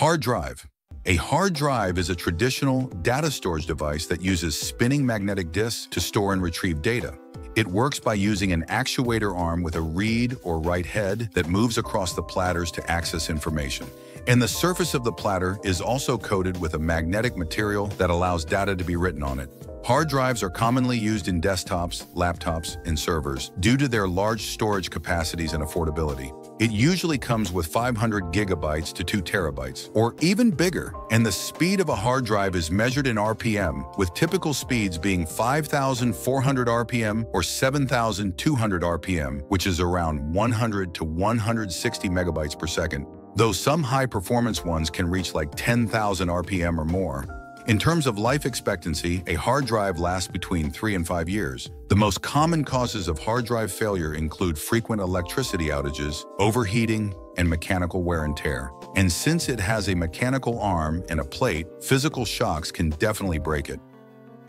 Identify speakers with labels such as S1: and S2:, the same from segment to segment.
S1: Hard drive. A hard drive is a traditional data storage device that uses spinning magnetic disks to store and retrieve data. It works by using an actuator arm with a read or write head that moves across the platters to access information. And the surface of the platter is also coated with a magnetic material that allows data to be written on it. Hard drives are commonly used in desktops, laptops, and servers due to their large storage capacities and affordability. It usually comes with 500 gigabytes to 2 terabytes, or even bigger, and the speed of a hard drive is measured in RPM, with typical speeds being 5,400 RPM or 7,200 RPM, which is around 100 to 160 megabytes per second, though some high-performance ones can reach like 10,000 RPM or more. In terms of life expectancy, a hard drive lasts between 3 and 5 years. The most common causes of hard drive failure include frequent electricity outages, overheating, and mechanical wear and tear. And since it has a mechanical arm and a plate, physical shocks can definitely break it.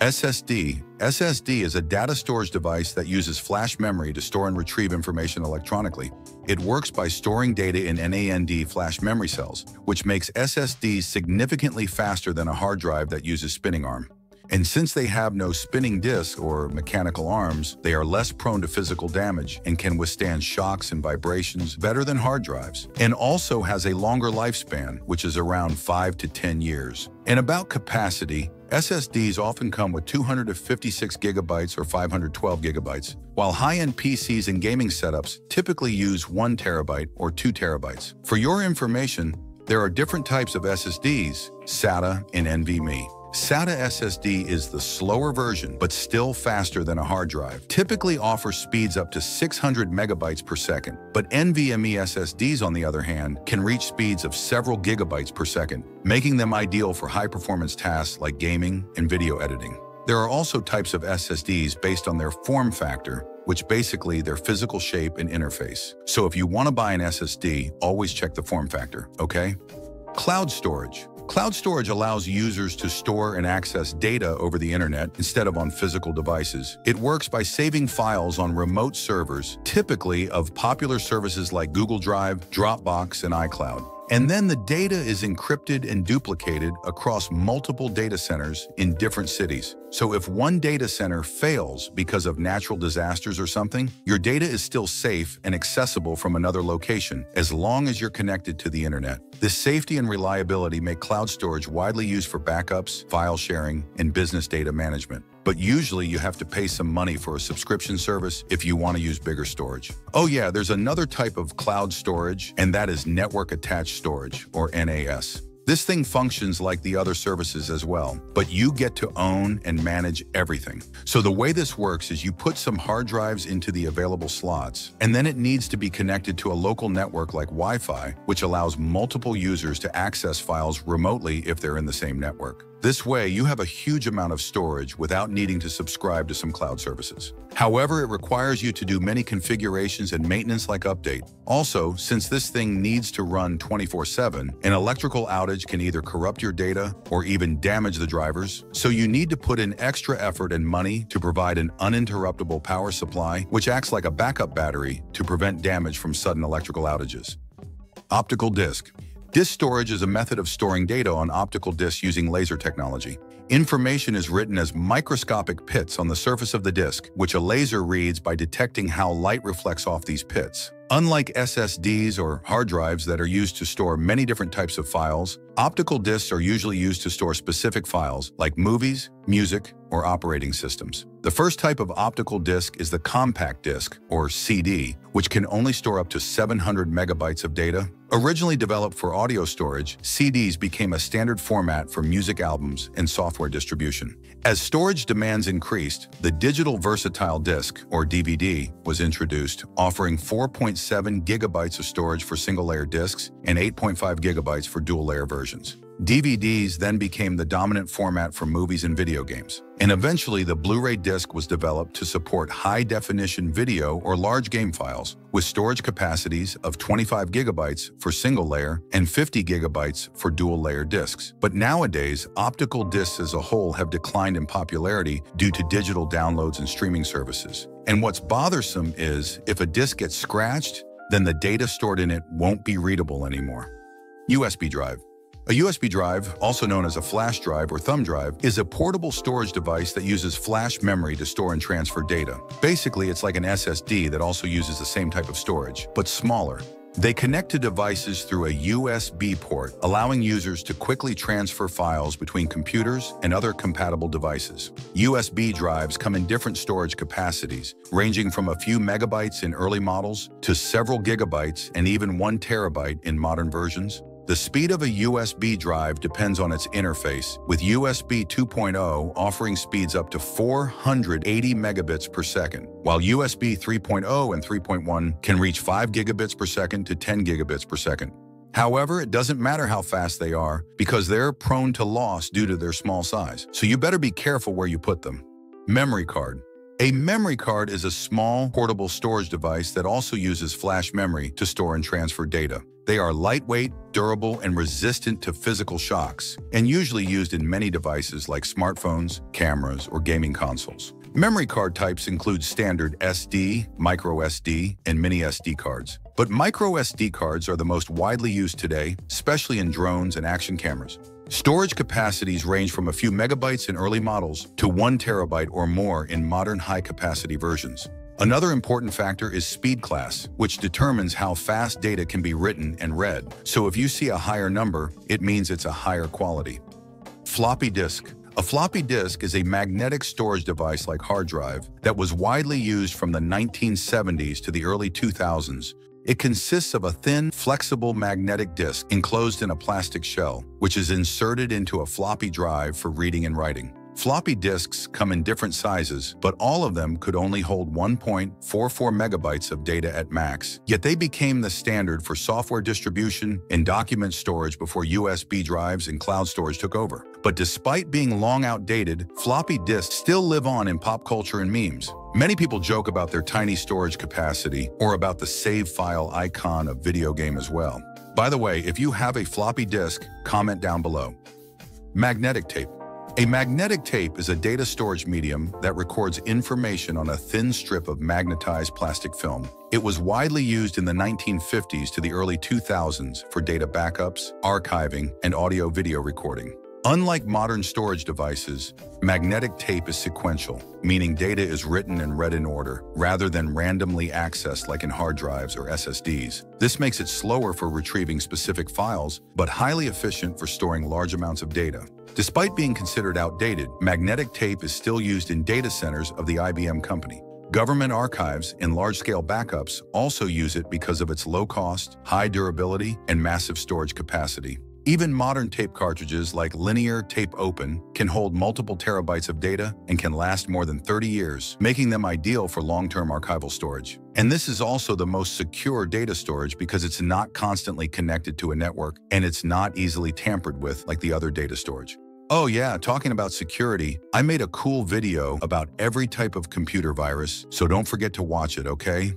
S1: SSD. SSD is a data storage device that uses flash memory to store and retrieve information electronically. It works by storing data in NAND flash memory cells, which makes SSDs significantly faster than a hard drive that uses spinning arm. And since they have no spinning disk or mechanical arms, they are less prone to physical damage and can withstand shocks and vibrations better than hard drives, and also has a longer lifespan, which is around 5 to 10 years. And about capacity, SSDs often come with 256 gigabytes or 512 gigabytes, while high-end PCs and gaming setups typically use 1 terabyte or 2 terabytes. For your information, there are different types of SSDs, SATA and NVMe. SATA SSD is the slower version, but still faster than a hard drive. Typically offers speeds up to 600 megabytes per second, but NVMe SSDs, on the other hand, can reach speeds of several gigabytes per second, making them ideal for high-performance tasks like gaming and video editing. There are also types of SSDs based on their form factor, which basically their physical shape and interface. So if you want to buy an SSD, always check the form factor, okay? Cloud storage. Cloud storage allows users to store and access data over the internet instead of on physical devices. It works by saving files on remote servers, typically of popular services like Google Drive, Dropbox, and iCloud. And then the data is encrypted and duplicated across multiple data centers in different cities. So if one data center fails because of natural disasters or something, your data is still safe and accessible from another location as long as you're connected to the internet. This safety and reliability make cloud storage widely used for backups, file sharing, and business data management but usually you have to pay some money for a subscription service if you want to use bigger storage. Oh yeah, there's another type of cloud storage, and that is Network Attached Storage, or NAS. This thing functions like the other services as well, but you get to own and manage everything. So the way this works is you put some hard drives into the available slots, and then it needs to be connected to a local network like Wi-Fi, which allows multiple users to access files remotely if they're in the same network. This way, you have a huge amount of storage without needing to subscribe to some cloud services. However, it requires you to do many configurations and maintenance like update. Also, since this thing needs to run 24-7, an electrical outage can either corrupt your data or even damage the drivers, so you need to put in extra effort and money to provide an uninterruptible power supply, which acts like a backup battery to prevent damage from sudden electrical outages. Optical disc. Disk storage is a method of storing data on optical disks using laser technology. Information is written as microscopic pits on the surface of the disk, which a laser reads by detecting how light reflects off these pits. Unlike SSDs or hard drives that are used to store many different types of files, optical disks are usually used to store specific files like movies, music, or operating systems. The first type of optical disc is the compact disc, or CD, which can only store up to 700 megabytes of data. Originally developed for audio storage, CDs became a standard format for music albums and software distribution. As storage demands increased, the Digital Versatile Disc, or DVD, was introduced, offering 4.7 gigabytes of storage for single-layer discs and 8.5 gigabytes for dual-layer versions. DVDs then became the dominant format for movies and video games. And eventually, the Blu-ray disc was developed to support high-definition video or large game files with storage capacities of 25 gigabytes for single-layer and 50 gigabytes for dual-layer discs. But nowadays, optical discs as a whole have declined in popularity due to digital downloads and streaming services. And what's bothersome is, if a disc gets scratched, then the data stored in it won't be readable anymore. USB drive. A USB drive, also known as a flash drive or thumb drive, is a portable storage device that uses flash memory to store and transfer data. Basically, it's like an SSD that also uses the same type of storage, but smaller. They connect to devices through a USB port, allowing users to quickly transfer files between computers and other compatible devices. USB drives come in different storage capacities, ranging from a few megabytes in early models to several gigabytes and even one terabyte in modern versions. The speed of a USB drive depends on its interface, with USB 2.0 offering speeds up to 480 megabits per second, while USB 3.0 and 3.1 can reach 5 gigabits per second to 10 gigabits per second. However, it doesn't matter how fast they are because they're prone to loss due to their small size, so you better be careful where you put them. Memory card. A memory card is a small, portable storage device that also uses flash memory to store and transfer data. They are lightweight, durable, and resistant to physical shocks, and usually used in many devices like smartphones, cameras, or gaming consoles. Memory card types include standard SD, microSD, and mini SD cards. But microSD cards are the most widely used today, especially in drones and action cameras. Storage capacities range from a few megabytes in early models to one terabyte or more in modern high-capacity versions. Another important factor is speed class, which determines how fast data can be written and read. So if you see a higher number, it means it's a higher quality. Floppy disk. A floppy disk is a magnetic storage device like hard drive that was widely used from the 1970s to the early 2000s. It consists of a thin, flexible magnetic disk enclosed in a plastic shell, which is inserted into a floppy drive for reading and writing. Floppy disks come in different sizes, but all of them could only hold 1.44 megabytes of data at max. Yet they became the standard for software distribution and document storage before USB drives and cloud storage took over. But despite being long outdated, floppy disks still live on in pop culture and memes. Many people joke about their tiny storage capacity or about the save file icon of video game as well. By the way, if you have a floppy disk, comment down below. Magnetic tape. A magnetic tape is a data storage medium that records information on a thin strip of magnetized plastic film. It was widely used in the 1950s to the early 2000s for data backups, archiving, and audio-video recording. Unlike modern storage devices, magnetic tape is sequential, meaning data is written and read in order, rather than randomly accessed like in hard drives or SSDs. This makes it slower for retrieving specific files, but highly efficient for storing large amounts of data. Despite being considered outdated, magnetic tape is still used in data centers of the IBM company. Government archives and large-scale backups also use it because of its low cost, high durability, and massive storage capacity. Even modern tape cartridges like Linear Tape Open can hold multiple terabytes of data and can last more than 30 years, making them ideal for long-term archival storage. And this is also the most secure data storage because it's not constantly connected to a network and it's not easily tampered with like the other data storage. Oh yeah, talking about security, I made a cool video about every type of computer virus, so don't forget to watch it, okay?